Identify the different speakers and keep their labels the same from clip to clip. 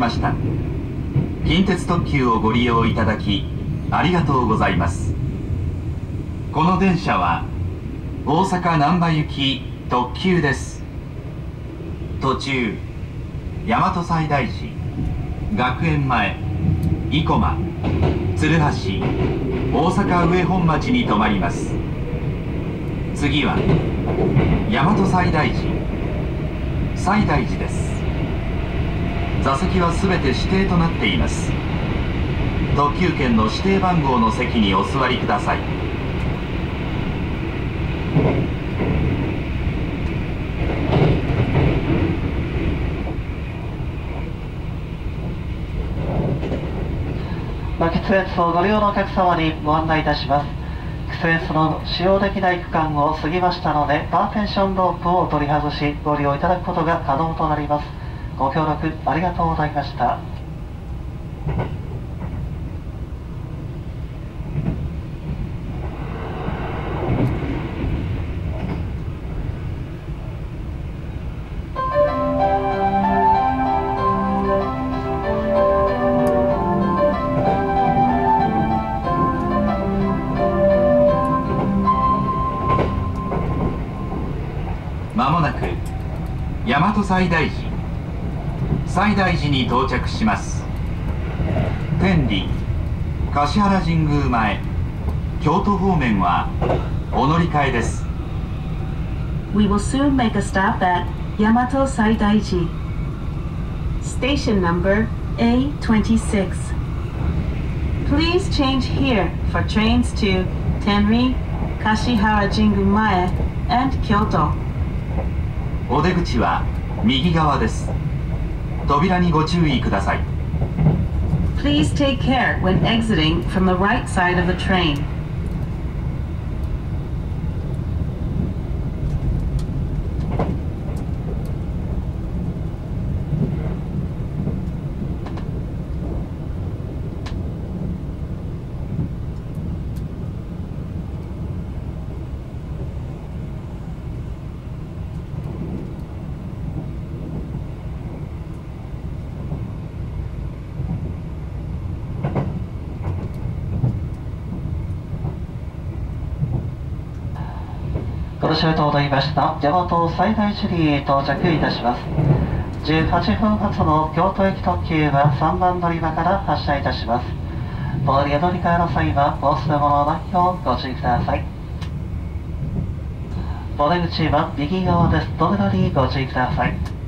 Speaker 1: ました近鉄特急をご利用いただきありがとうございます。この電車は大阪難波行き特急です。途中大和西大寺学園前生駒鶴橋大阪上本町に停まります。次は大和西大寺西大寺です。座席は全て指定となっています。特急券の指定番号の席にお座りください。
Speaker 2: バケツエンスをご利用のお客様にご案内いたします。クスエンスの使用できない区間を過ぎましたのでパーテンションロープを取り外しご利用いただくことが可能となります。ご協力ありがとうございました。
Speaker 1: まもなく大和西大西大寺に到着します天理橿原神宮前京都方面はお乗り換えです
Speaker 3: We will soon make a stop at Yamato. Station number A26. Please change here for trains to Tenri, Kashihara Jingu Mae, and Kyoto.
Speaker 1: お出口は右側です 扉にご注意ください
Speaker 3: Please take care when exiting from the right side of the train.
Speaker 2: ご乗車となりました。大和最大寺に到着いたします。18分発の京都駅特急は3番乗り場から発車いたします。お乗り乗り換えの際はお忘れ物のないようご注意ください。お出口は右側です。扉にご注意ください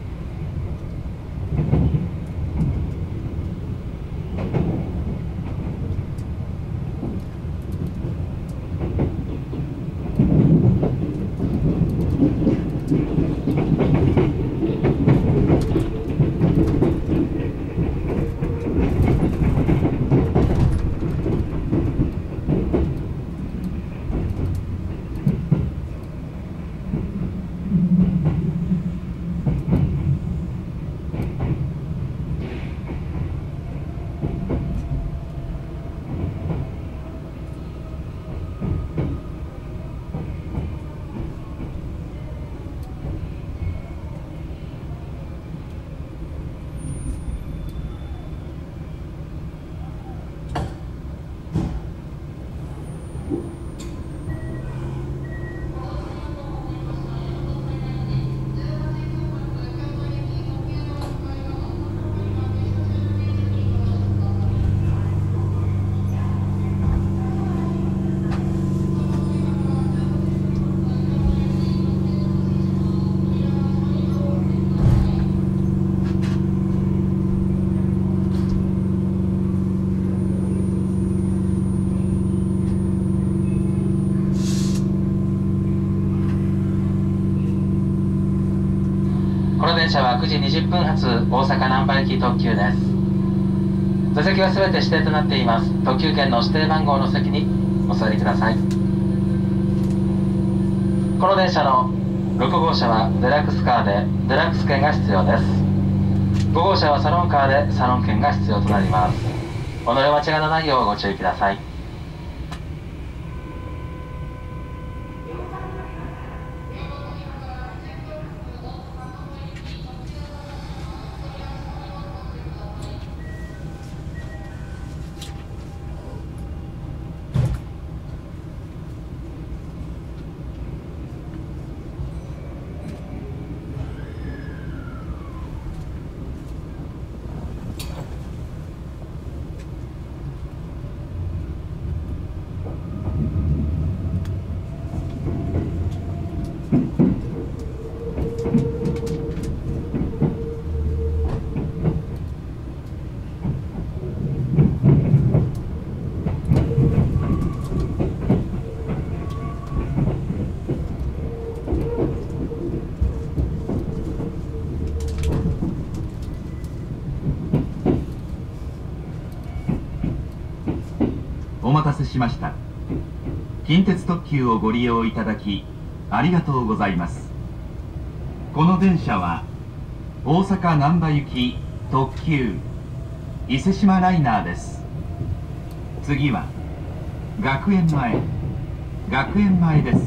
Speaker 2: この電車は9時20分発大阪難波行き特急です。座席は全て指定となっています。特急券の指定番号の席にお座りください。この電車の6号車はデラックスカーでデラックス券が必要です。5号車はサロンカーでサロン券が必要となります。お乗り間違いのないようご注意ください。
Speaker 1: たせしました。近鉄特急をご利用いただきありがとうございます。この電車は大阪難波行き特急伊勢島ライナーです。次は学園前学園前です。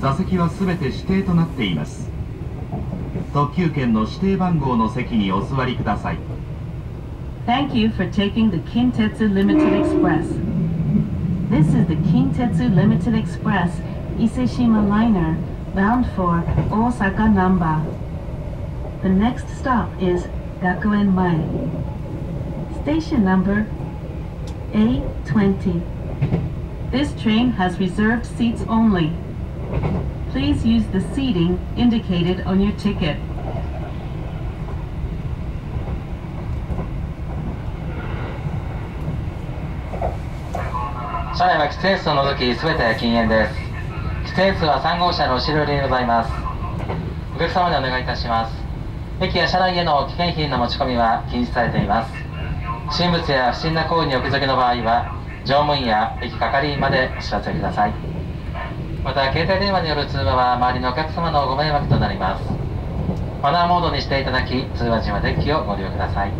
Speaker 1: 座席は全て指定となっています。特急券の指定番号の席にお座りください。
Speaker 3: Thank you for taking the Kintetsu Limited Express. This is the Kintetsu Limited Express Iseshima liner bound for Osaka Namba. The next stop is Gakuen Mai. Station number A20. This train has reserved seats only. Please use the seating indicated on your ticket.
Speaker 4: 車内は喫煙室を除き全て禁煙です。喫煙室は3号車の後ろにございます。お客様にお願いいたします駅や車内への危険品の持ち込みは禁止されています。不審物や不審な行為にお気づきの場合は乗務員や駅係員までお知らせくださいまた携帯電話による通話は周りのお客様のご迷惑となります。マナーモードにしていただき通話時はデッキをご利用ください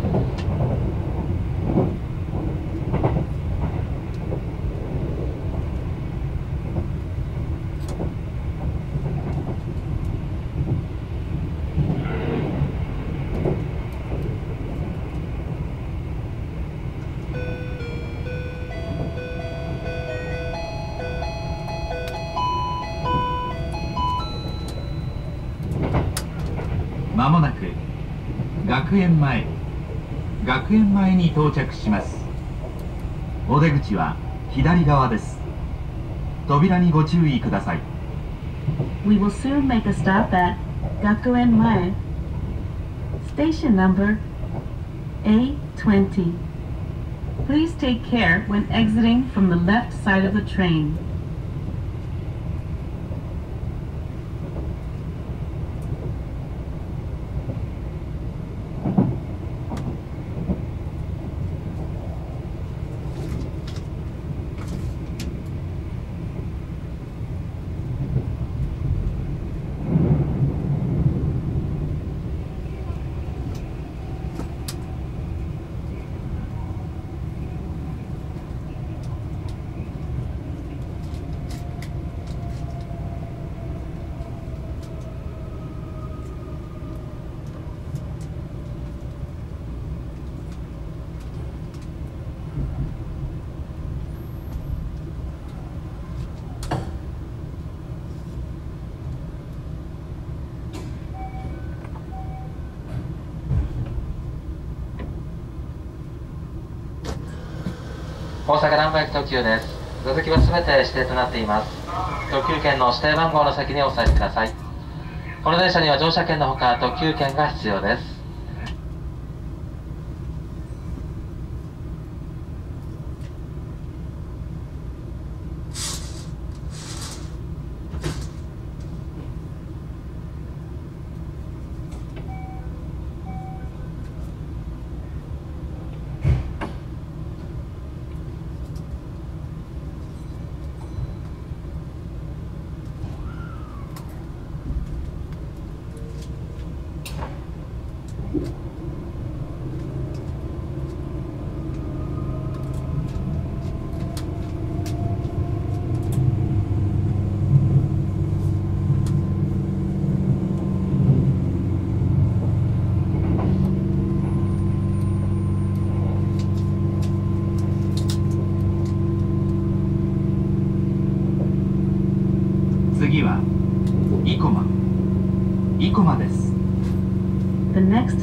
Speaker 1: 学園前学園前に到着しますお出口は左側です扉にご注意ください
Speaker 3: We will soon make a stop at Gakuen Mae. Station number A20. Please take care when exiting from the left side of the train.
Speaker 4: 大阪難波駅特急です。座席は全て指定となっています。特急券の指定番号の先にお伝えください。この電車には乗車券のほか特急券が必要です。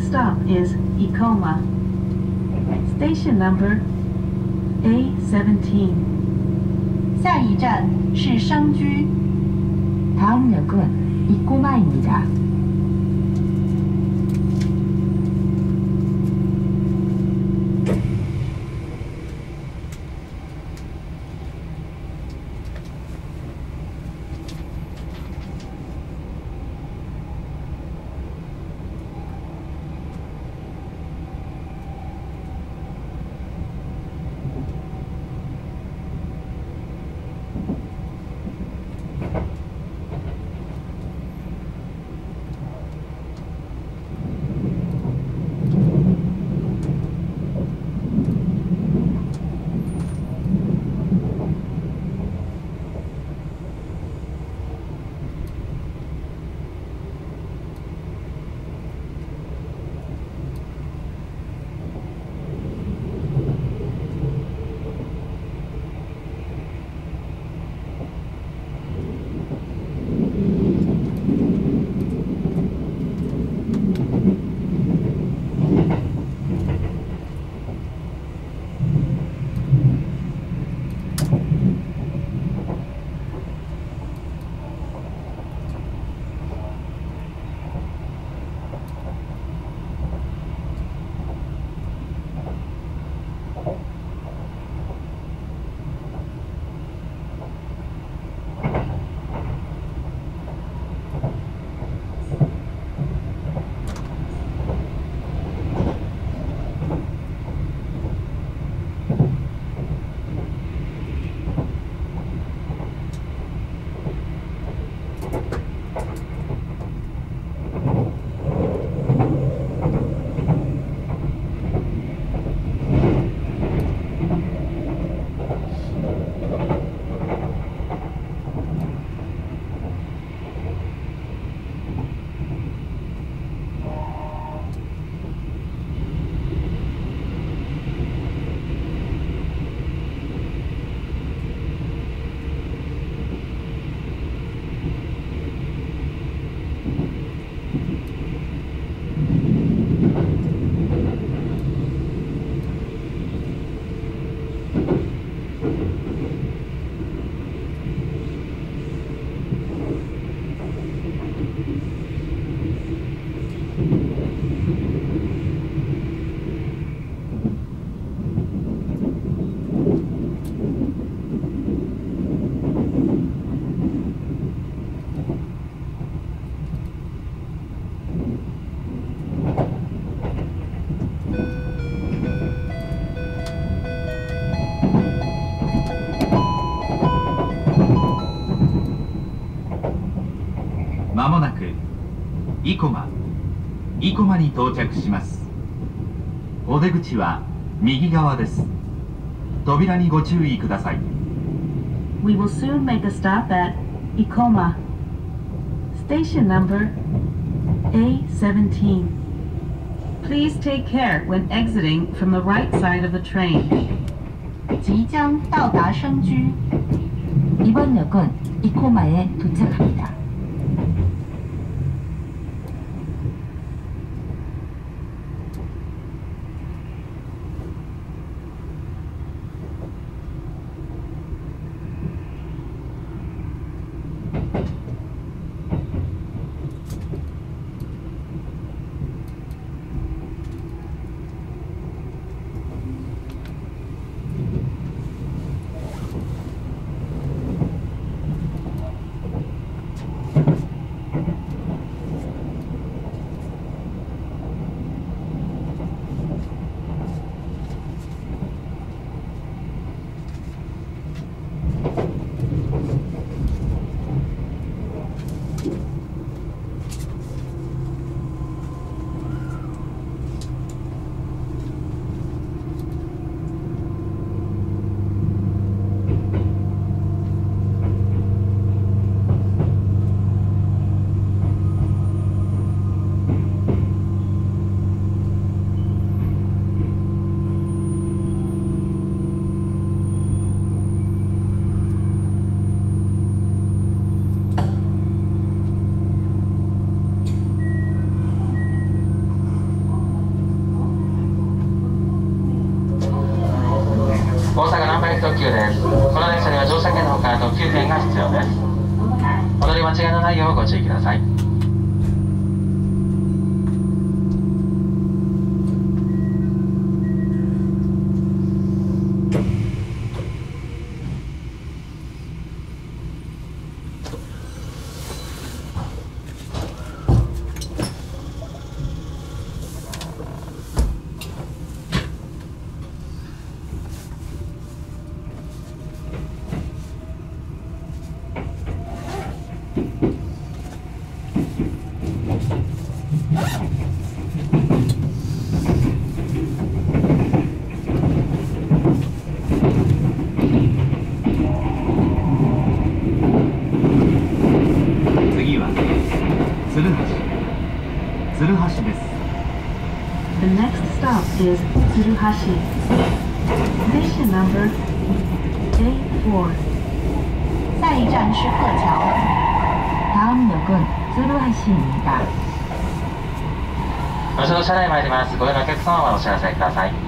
Speaker 3: stop is Ikoma. Station number A17.
Speaker 5: 下一站是生居。
Speaker 6: 다음 역은 이꼬마입니다.
Speaker 1: 生駒に到着しますお出口は右側です扉にご注意ください
Speaker 3: We will soon make a stop at Ikoma. Station number A17. Please take care when exiting from the right side of the train.
Speaker 5: 即将到达生居，
Speaker 6: 이번 역은 이코마에 도착합니다.
Speaker 3: is Tsuruhashi. Station number A4.
Speaker 5: 下一站是鹤桥，
Speaker 6: 다음 역은 쯔루하시입니다.
Speaker 4: 後ろ車内参ります。ご用のお客様はお知らせください。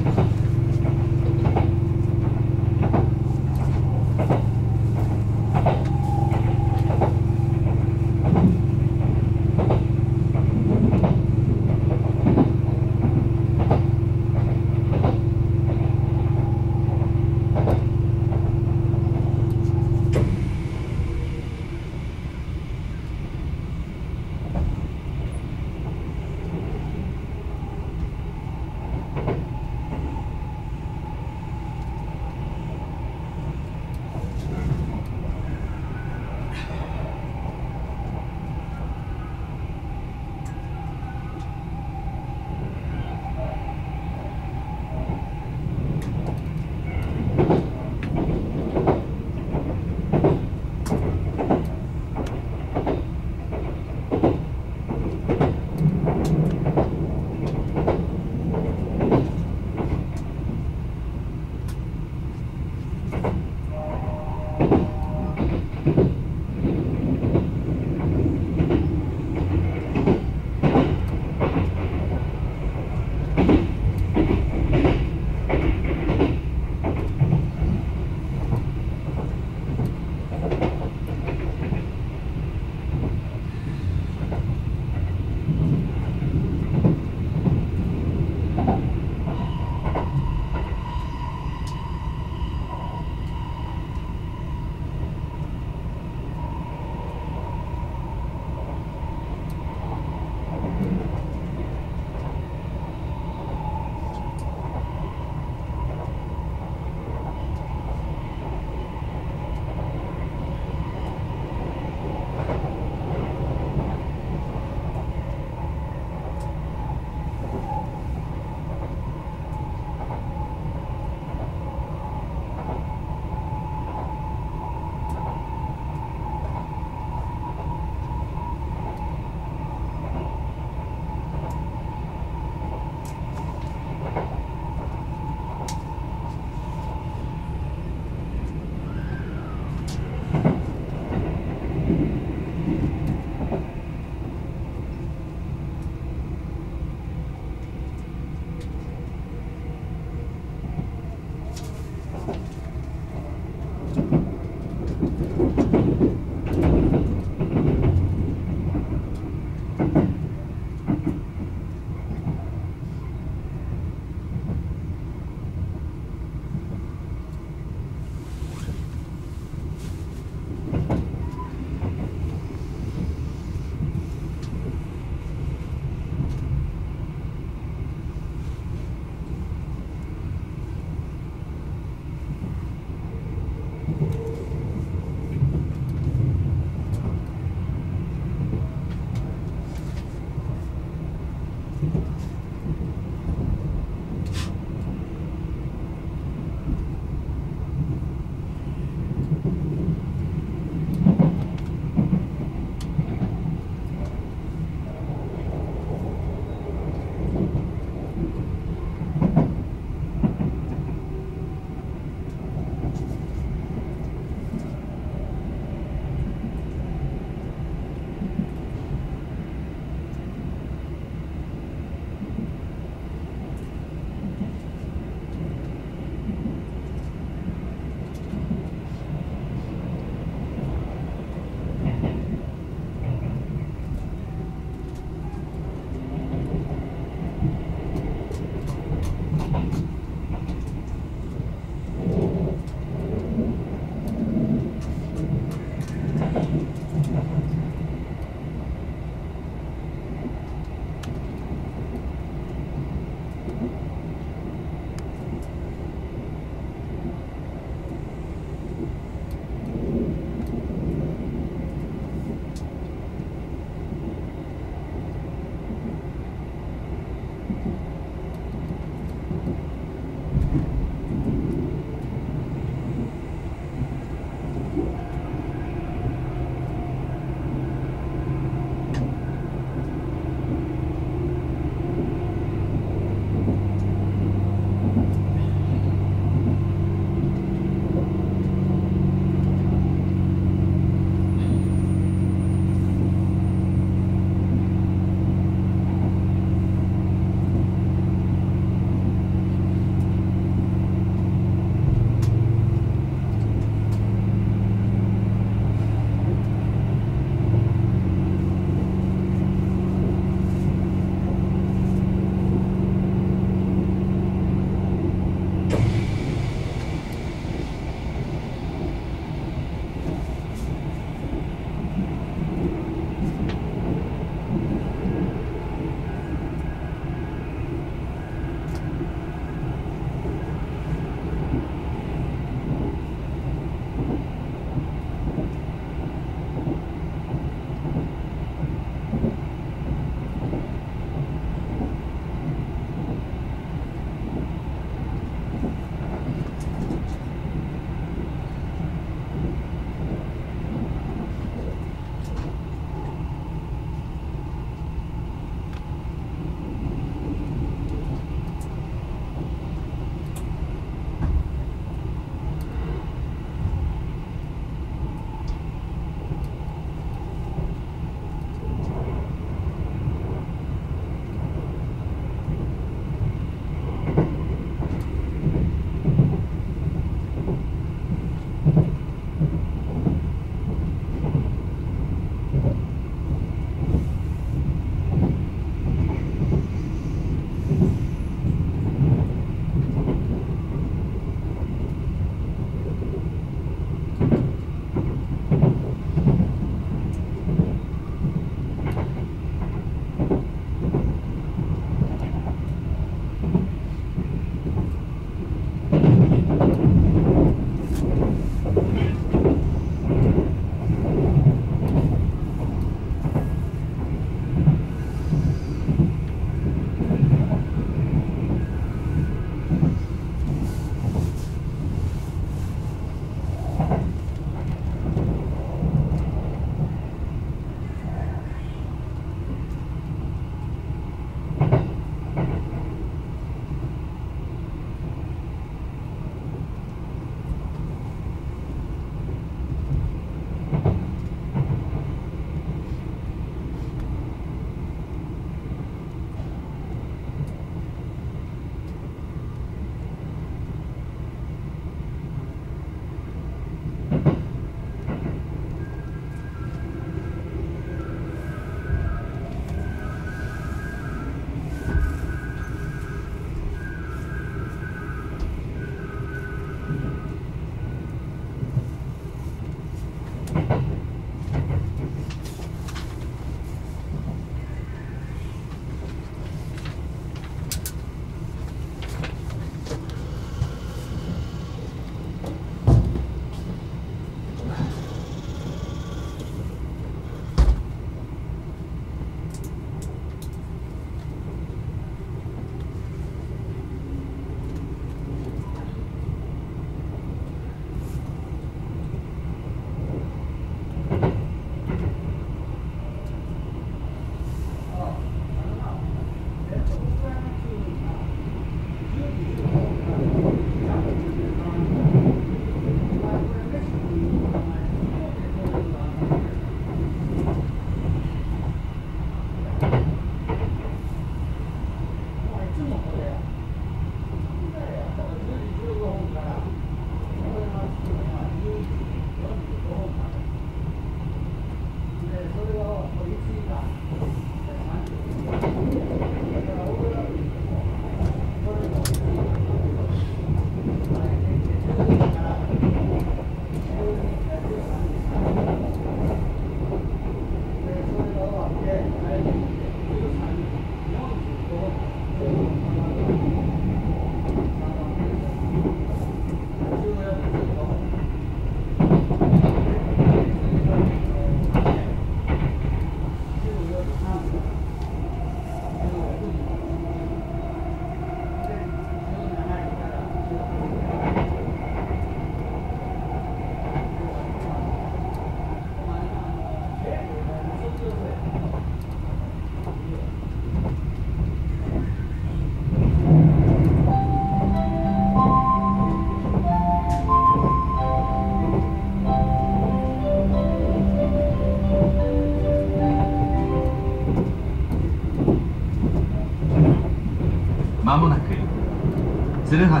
Speaker 1: 鶴橋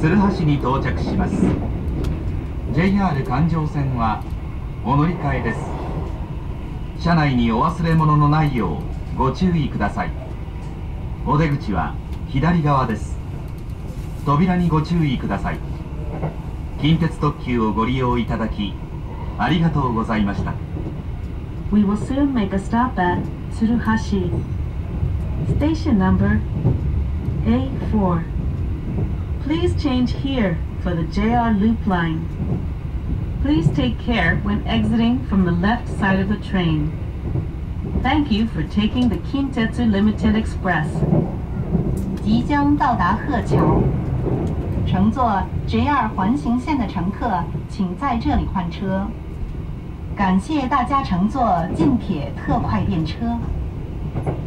Speaker 1: 鶴橋に到着します。JR 環状線はお乗り換えです。車内にお忘れ物のないようご注意ください。お出口は左側です。扉にご注意ください。近鉄特急をご利用いただきありがとうございました。
Speaker 3: We will soon make a stop at Tsuruhashi. Station number A4. Please change here for the JR Loop line. Please take care when exiting from the left side of the train. Thank you for taking the Kintetsu Limited Express.
Speaker 5: 即将到达鹤桥。乘坐 JR 环形线的乘客，请在这里换车。感谢大家乘坐近铁特快电车。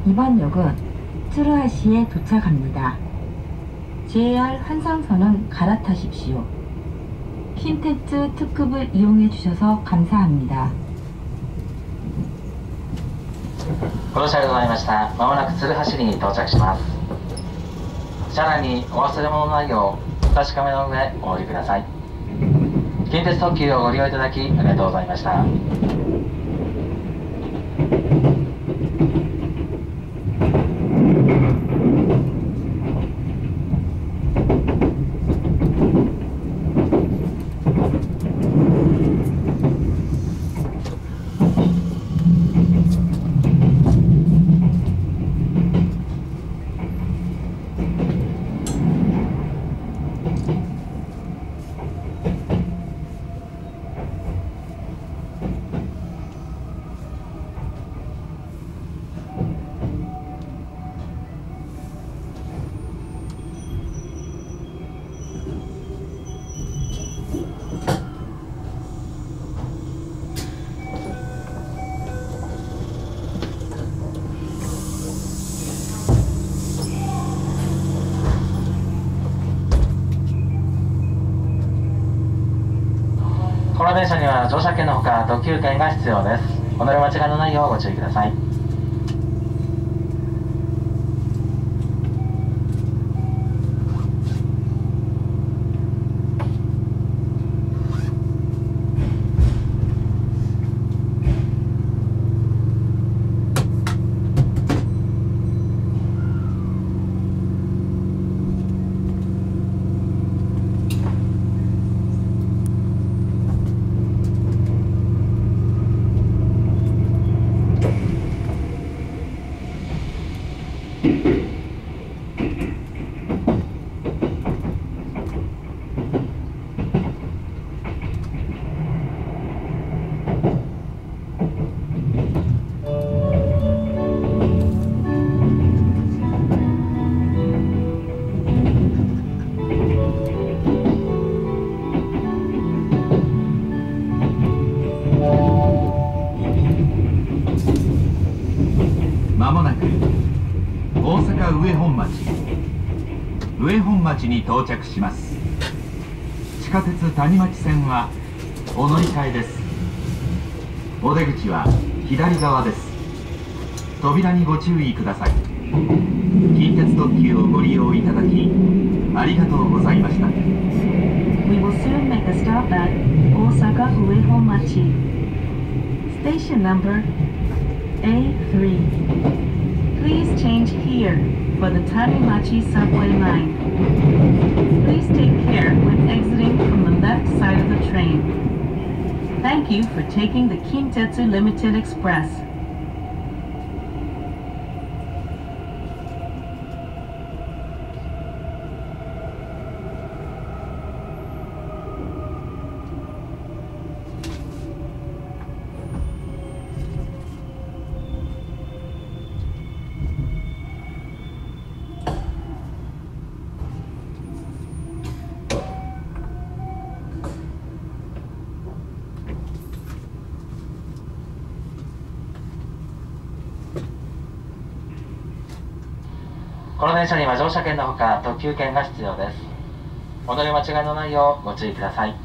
Speaker 6: 이번 역은 츠루하시에 도착합니다. JR 한상선은 갈아타십시오. 킨테츠 특급을 이용해 주셔서 감사합니다.
Speaker 4: ご乗車ありがとうございました。まもなく鶴橋に到着します。車内にお忘れ物のないよう、お確かめの上お降りください。近鉄特急をご利用いただきありがとうございました。 は乗車券のほか特急券が必要です。お乗り間違いのないようご注意ください。
Speaker 1: 大阪上本町。上本町に到着します。地下鉄谷町線はお乗り換えです。お出口は左側です。扉にご注意ください。近鉄特急をご利用いただきありがとうございました。
Speaker 3: We will soon make a stop at Osaka Uehonmachi. Station number A3. Please change here for the Tanimachi subway line. Please take care when exiting from the left side of the train. Thank you for taking the Kintetsu Limited Express.
Speaker 4: この電車には乗車券のほか特急券が必要です。お乗り間違いのないようご注意ください。
Speaker 1: 「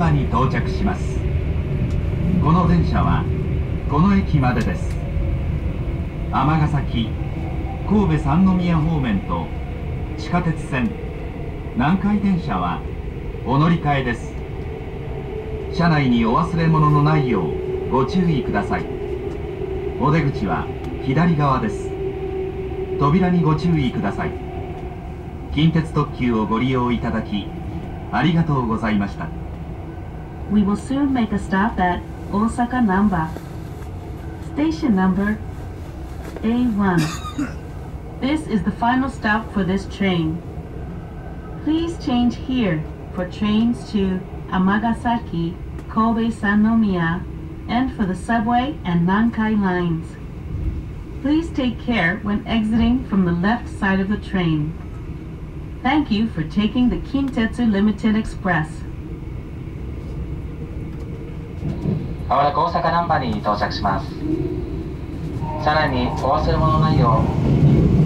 Speaker 1: 難波に到着します。この電車はこの駅までです。尼崎神戸三宮方面と地下鉄線南海電車はお乗り換えです。車内にお忘れ物のないようご注意ください。お出口は左側です。扉にご注意ください。近鉄特急をご利用いただきありがとうございました。
Speaker 3: We will soon make a stop at Osaka Namba. Station number A1. This is the final stop for this train. Please change here for trains to Amagasaki, Kobe Sanomiya, and for the subway and Nankai lines. Please take care when exiting from the left side of the train. Thank you for taking the Kintetsu Limited Express.
Speaker 4: まもなく大阪難波に到着しますさらにお忘れ物のないよ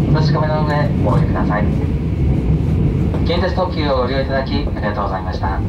Speaker 4: うお確かめの上お降りください近鉄特急をご利用いただきありがとうございました